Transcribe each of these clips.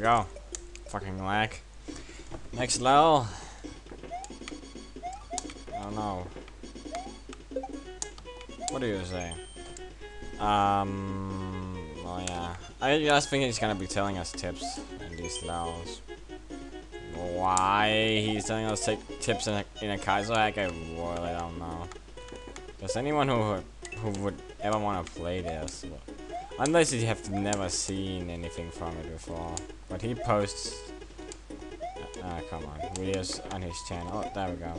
we go. Fucking lag. Next level. Oh no. What do you say? Um. Oh yeah. I just think he's gonna be telling us tips in these levels. Why he's telling us tips in a, in a Kaizo hack, I really don't know. Does anyone who who would ever want to play this? Unless you have never seen anything from it before. But he posts... Ah, uh, come on. Videos on his channel. Oh, there we go.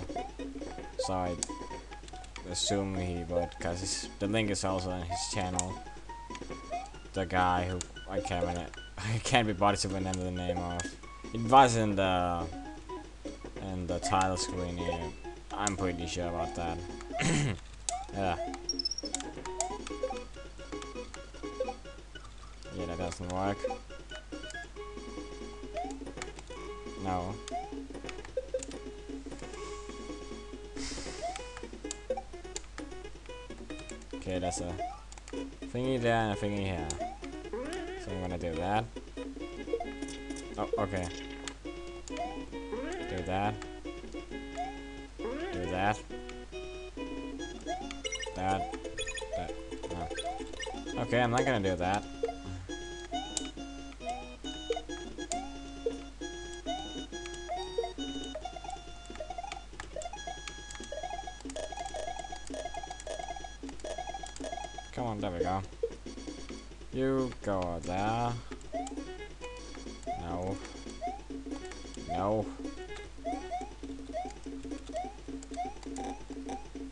So I assume he would, because the link is also on his channel. The guy who I can't, I can't be bothered to remember the name of. It was in the in the title screen here. I'm pretty sure about that. yeah. Yeah, that doesn't work. No. Okay, that's a thingy there and a thingy here. So I'm gonna do that. Oh, okay. Do that. Do that. That. That. No. Okay, I'm not gonna do that. Come on, there we go. You go there. No. No.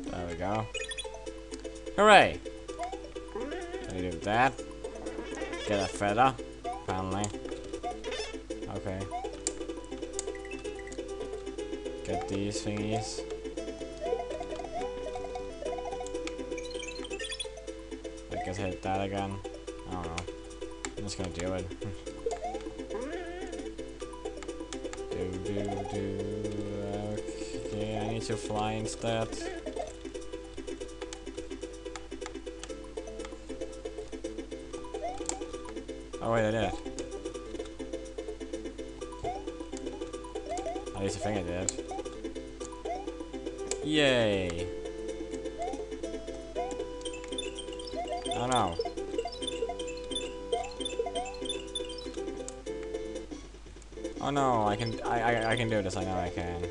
There we go. Hooray! Let me do that. Get a feather, apparently. Okay. Get these thingies. I guess hit that again. I don't know. I'm just gonna do it. do do do. Okay, I need to fly instead. Oh wait, I did. At least I think I did. Yay! Oh no. Oh no, I can I, I I can do this, I know I can.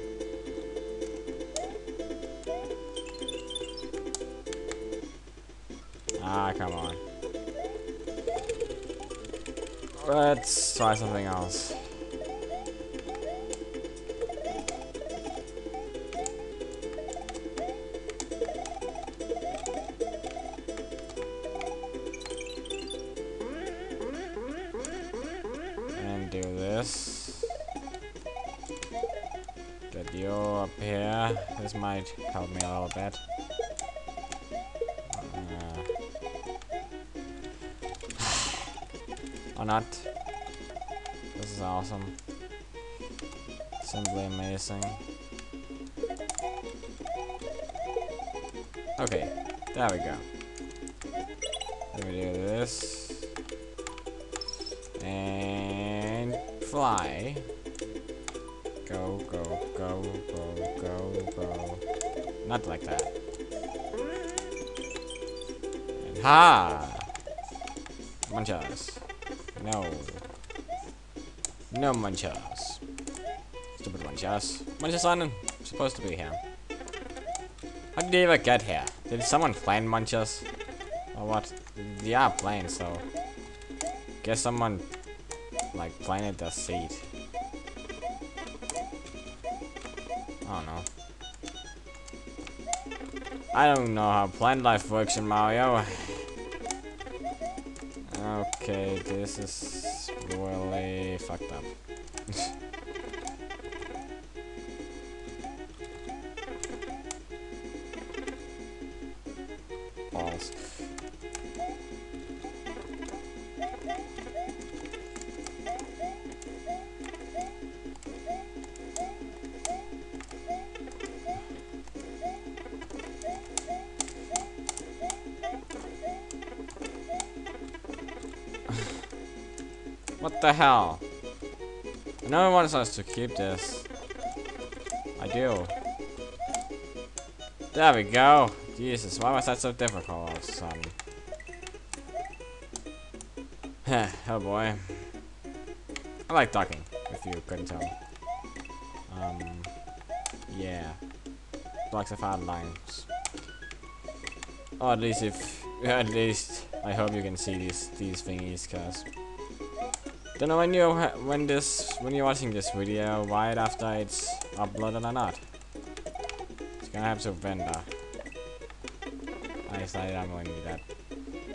Ah, come on. Let's try something else. This might help me a little bit. Uh, or not. This is awesome. Simply amazing. Okay, there we go. Let me do this. And fly. Go, go, go, go, go, go. Not like that. And ha! Munchers. No. No Munchers. Stupid Munchers. Munchers aren't supposed to be here. How did they ever get here? Did someone plan Munchers? Or what? Yeah, plane, so... Guess someone, like, planted the seed. I don't know how plant life works in Mario. Okay, this is really fucked up. What the hell? No one wants us to keep this. I do. There we go. Jesus, why was that so difficult all of a sudden? oh boy. I like talking, if you couldn't tell. Um, yeah. Blocks of hard lines. Or at least if, at least, I hope you can see these, these thingies, cause don't know when you when this when you're watching this video right after it's uploaded or not. It's gonna have to render. Uh, I decided I'm to do that.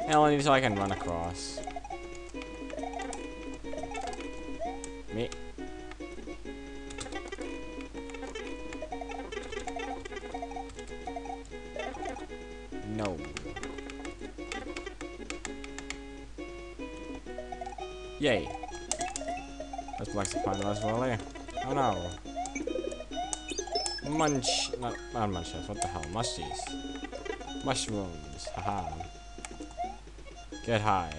And only so I can run across. Me. No. Yay. Let's black the pine as well eh? Oh no. Munch not not munches, what the hell? Mushies. Mushrooms, haha. Get high.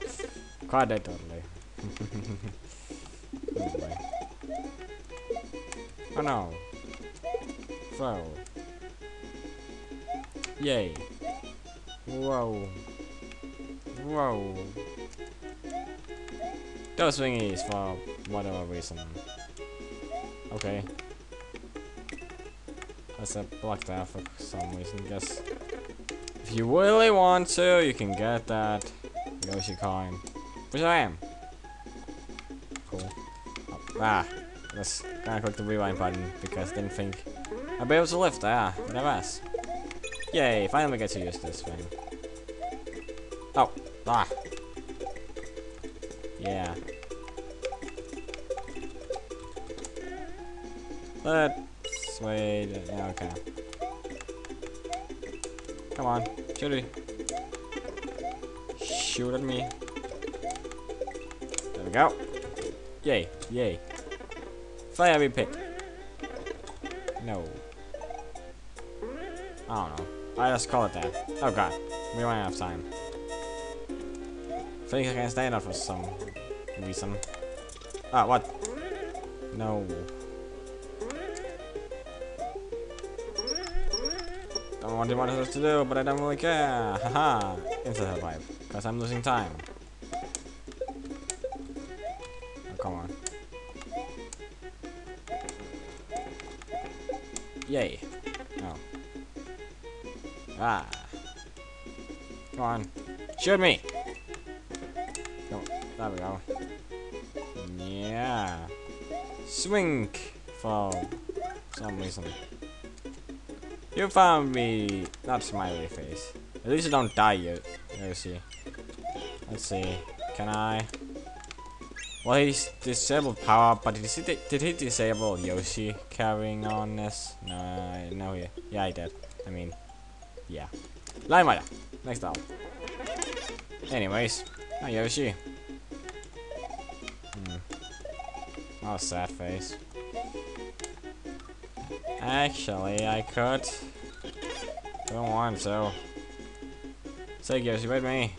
Quite totally. anyway. Oh no. Throw. Yay. Whoa. Whoa. Those thingies for whatever reason. Okay. That's a blocked out for some reason, guess. If you really want to, you can get that Yoshi coin. Which I am. Cool. Oh, ah. Let's gonna click the rewind button because I didn't think I'd be able to lift. Ah, never asked. Yay, finally get to use this thing. Oh, ah. Yeah. Let's wait. Okay. Come on, shoot it. Shoot at me. There we go. Yay, yay. Fire me pick. No. I don't know. I just call it that. Oh god. We don't have time. Think I can stand up for some reason. Ah, what? No. Don't know what you want us to do, but I don't really care. Haha. Instant revive. Because I'm losing time. Oh, come on. Yay. Oh. Ah. Come on. Shoot me! There we go. Yeah. Swing for some reason. You found me. Not smiley face. At least you don't die yet. Let's see. Let's see. Can I? Well, he's disabled power, but did he, did he disable Yoshi carrying on this? No, no, yeah, yeah, I did. I mean, yeah. Rider, next up. Anyways, hi Yoshi. Oh, sad face. Actually, I could. Don't want to. Say, Yoshi, with me.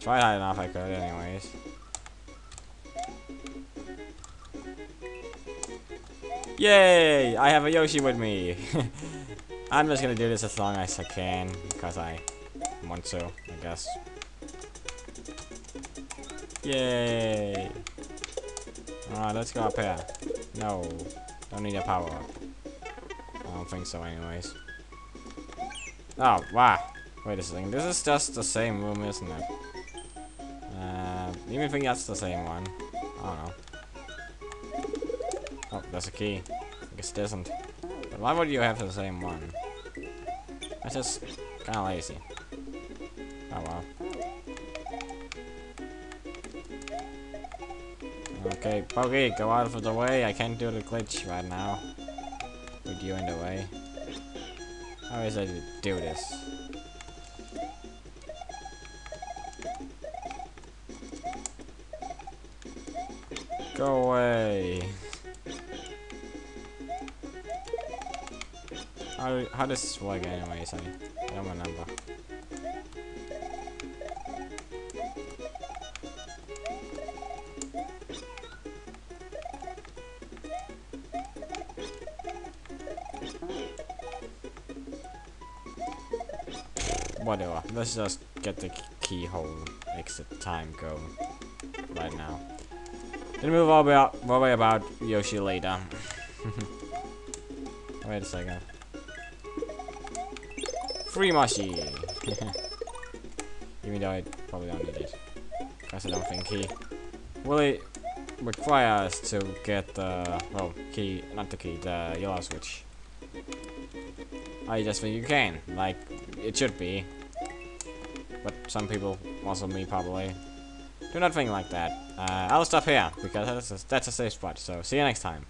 Try hiding off I could anyways. Yay! I have a Yoshi with me. I'm just gonna do this as long as I can because I want to, guess. Yay! Alright, let's go up here. No, don't need a power up. I don't think so anyways. Oh, wow. Wait a second, this is just the same room, isn't it? Uh, even think that's the same one. I don't know. Oh, that's a key. I guess it isn't. But why would you have the same one? That's just kind of lazy. Okay, Pokey, go out of the way. I can't do the glitch right now. With you in the way. How is I do this? Go away. How, how does this work anyways? I, I don't remember. Whatever. Let's just get the keyhole exit time go right now. Then we'll worry about, worry about Yoshi later. Wait a second. Free Moshi! Even though I probably don't need it. Because I don't think he really requires to get the, well, key, not the key, the yellow switch. I just think you can, like, it should be. But some people, also me probably, do not think like that. Uh, I'll stop here, because that's a, that's a safe spot, so see you next time.